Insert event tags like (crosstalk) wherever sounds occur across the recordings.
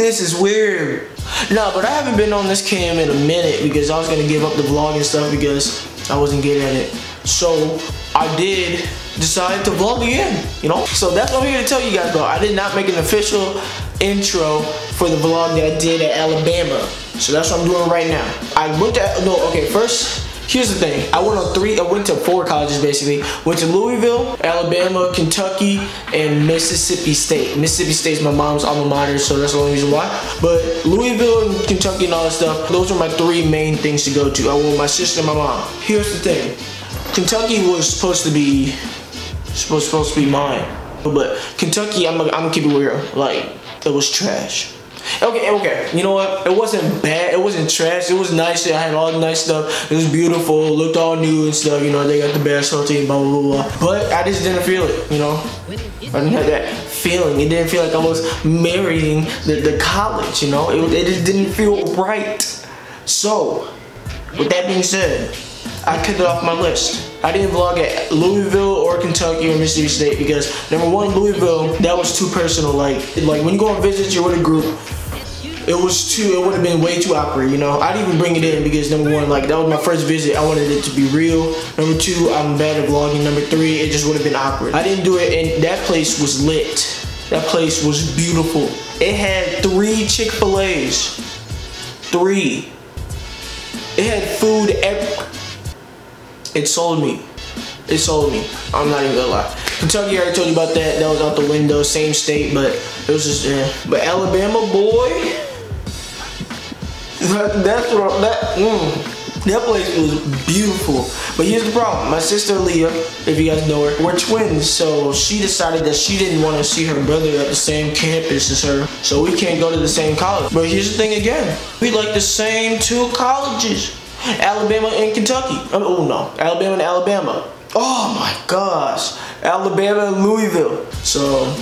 this is weird. Nah, but I haven't been on this cam in a minute because I was gonna give up the vlog and stuff because I wasn't good at it. So I did decide to vlog again, you know? So that's what I'm here to tell you guys about. I did not make an official intro for the vlog that I did at Alabama. So that's what I'm doing right now. I went to, no, okay, first, here's the thing. I went on three, I went to four colleges basically. Went to Louisville, Alabama, Kentucky, and Mississippi State. Mississippi State's my mom's alma mater, so that's the only reason why. But Louisville and Kentucky and all that stuff, those are my three main things to go to. I went with my sister and my mom. Here's the thing. Kentucky was supposed to be, supposed, supposed to be mine. But Kentucky, I'm, I'm gonna keep it real. Like, it was trash. Okay, okay. You know what? It wasn't bad. It wasn't trash. It was nice. I had all the nice stuff. It was beautiful. Looked all new and stuff. You know, they got the basketball team, blah, blah, blah, blah. But I just didn't feel it, you know? I didn't have that feeling. It didn't feel like I was marrying the, the college, you know? It, it just didn't feel right. So, with that being said, I cut it off my list. I didn't vlog at Louisville or Kentucky or Mississippi State because number one, Louisville, that was too personal. Like, like when you go on visits, you're with a group. It was too, it would have been way too awkward, you know? I didn't even bring it in because number one, like that was my first visit. I wanted it to be real. Number two, I'm bad at vlogging. Number three, it just would have been awkward. I didn't do it and that place was lit. That place was beautiful. It had three Chick-fil-A's. Three. It had food every it sold me. It sold me. I'm not even gonna lie. Kentucky, I already told you about that. That was out the window, same state, but it was just, eh. But Alabama, boy, that's what, that, mm, that place was beautiful. But here's the problem. My sister Leah, if you guys know her, we're twins. So she decided that she didn't want to see her brother at the same campus as her. So we can't go to the same college. But here's the thing again. We like the same two colleges. Alabama and Kentucky. Oh no, Alabama and Alabama. Oh my gosh, Alabama and Louisville. So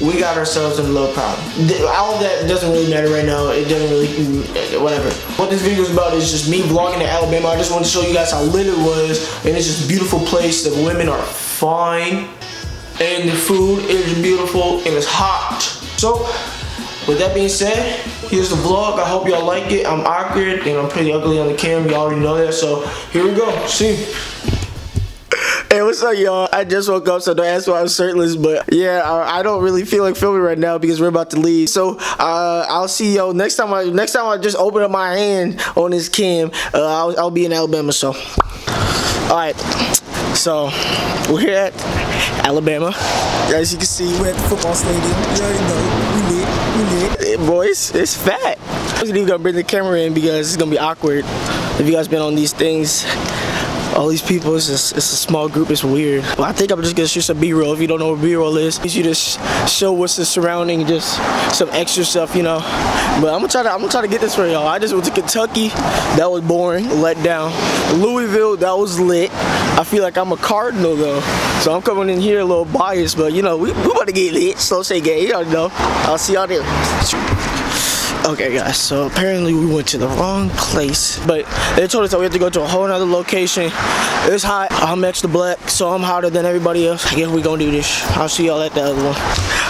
we got ourselves in a little problem. All that doesn't really matter right now. It doesn't really, whatever. What this video is about is just me vlogging in Alabama. I just want to show you guys how lit it was. And it's just a beautiful place. The women are fine. And the food is beautiful and it's hot. So, with that being said, here's the vlog. I hope y'all like it. I'm awkward and I'm pretty ugly on the camera. Y'all already know that. So, here we go. See. Hey, what's up, y'all? I just woke up, so don't ask why I'm shirtless. But yeah, I, I, don't really feel like filming right now because we're about to leave. So uh, I'll see y'all next time. I next time I just open up my hand on this cam. Uh, I'll, I'll be in Alabama. So, all right. So we're here at Alabama. As you can see, we're at the football stadium. You already know we lit. Hey, boys, it's fat. I was even gonna bring the camera in because it's gonna be awkward if you guys been on these things all these people, it's just, it's a small group, it's weird. But I think I'm just gonna shoot some B-roll. If you don't know what B-roll is, you just show what's the surrounding, just some extra stuff, you know. But I'm gonna try to, I'm gonna try to get this for y'all. I just went to Kentucky, that was boring, let down. Louisville, that was lit. I feel like I'm a Cardinal though. So I'm coming in here a little biased, but you know, we, we about to get lit, so say gay, you know. I'll see y'all there. Okay guys, so apparently we went to the wrong place, but they told us that we have to go to a whole other location. It's hot, I'm extra black, so I'm hotter than everybody else. I guess we gonna do this. I'll see y'all at the other one.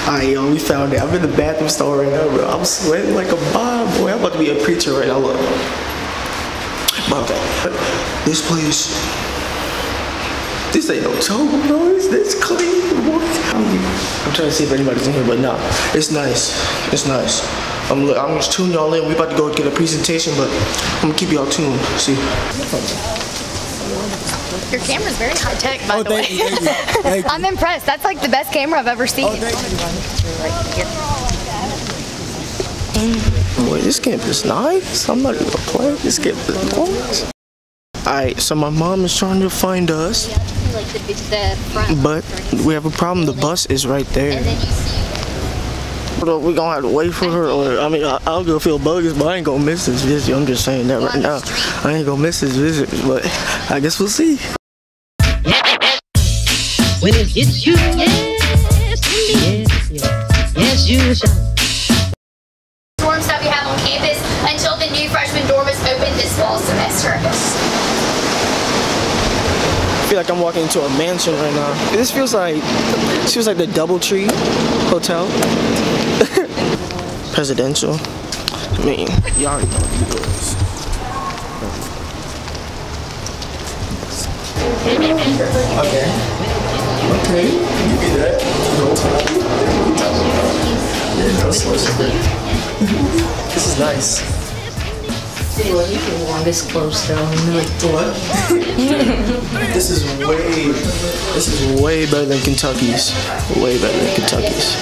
Alright yo, we found it. I'm in the bathroom store right now, bro. I'm sweating like a bomb, boy. I'm about to be a preacher right now, look. This place, this ain't no joke, bro. It's this clean, boy. I'm trying to see if anybody's in here, but no, it's nice. It's nice. I'm, I'm just tuning y'all in. We about to go get a presentation, but I'm gonna keep y'all tuned. See. Your camera's very high tech, by oh, the way. You, thank you. (laughs) Thank I'm impressed. That's like the best camera I've ever seen. Oh, Boy, this camp is nice. I'm not even playing. This camp is nice. Alright, so my mom is trying to find us. But we have a problem. The bus is right there we gonna have to wait for her or I mean I, will go feel bogus but I ain't gonna miss this visit. I'm just saying that right now. I ain't gonna miss this visit but I guess we'll see. When it hits you yes yes yes, yes you shall. Dorms that we have on campus until the new freshman dorm is open this fall semester. I feel like I'm walking into a mansion right now. This feels like this feels like the DoubleTree Hotel. (laughs) presidential. I mean, you already know what it is. Okay. Okay, you do that. Yeah, no This is nice. Well, you can warm this close though. This is way, this is way better than Kentucky's. Way better than Kentucky's.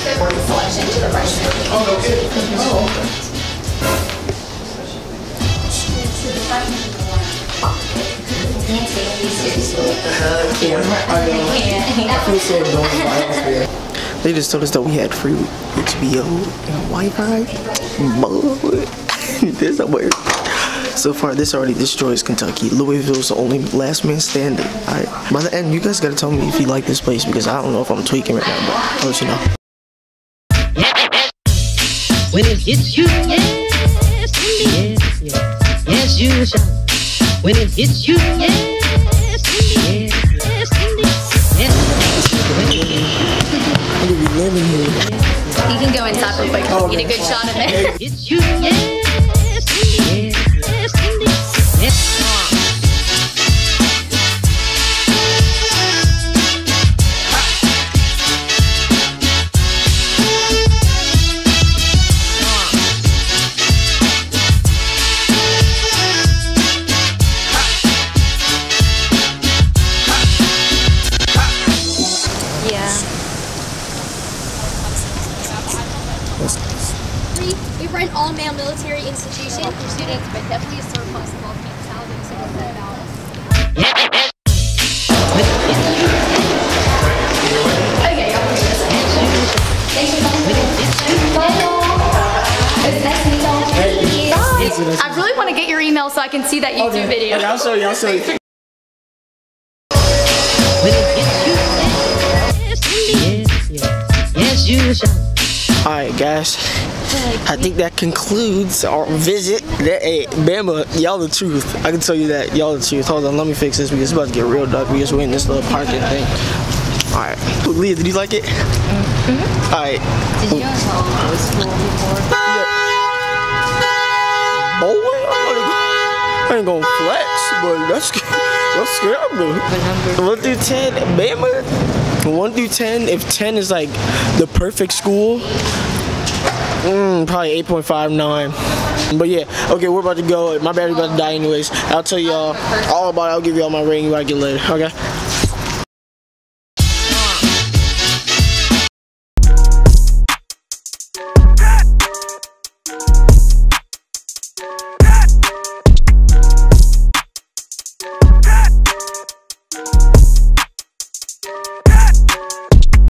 The. They just told us that we had free HBO and Wi-Fi. This is weird. So far, this already destroys Kentucky. Louisville's the only last man standing. Alright. By the end, you guys gotta tell me if you like this place because I don't know if I'm tweaking right now, but I'll let you know. When it hits you, yes, indeed. yes, yes, yes, you shall. When it hits you, yes, indeed. yes, yes, indeed. Yes. We living here. You can go inside real quick. Oh, Get a good shot of it. It's you, institution for students, but definitely a surplus of all campus housing, so we'll set about Okay, y'all can do this. Thanks for coming. Bye, y'all. It was nice to meet y'all. Thank you. I really want to get your email so I can see that YouTube video. I'll show you. I'll show you. When it hits you, yes, indeed. yes, yes, yes, you shall. Alright, guys. I think that concludes our visit. That, hey, Bama, y'all the truth. I can tell you that. Y'all the truth. Hold on, let me fix this because it's about to get real dark. We just went in this little parking thing. Alright. Leah, did you like it? Mm-hmm. Alright. Did you know how I was school before? Boy, I'm gonna, I ain't gonna flex, but that's that's scary. number? One through ten, Bama. One through ten. If ten is like the perfect school, mm, probably eight point five nine. But yeah, okay, we're about to go. My battery's about to die anyways. I'll tell y'all all about it. I'll give y'all my rating when I get later. Okay.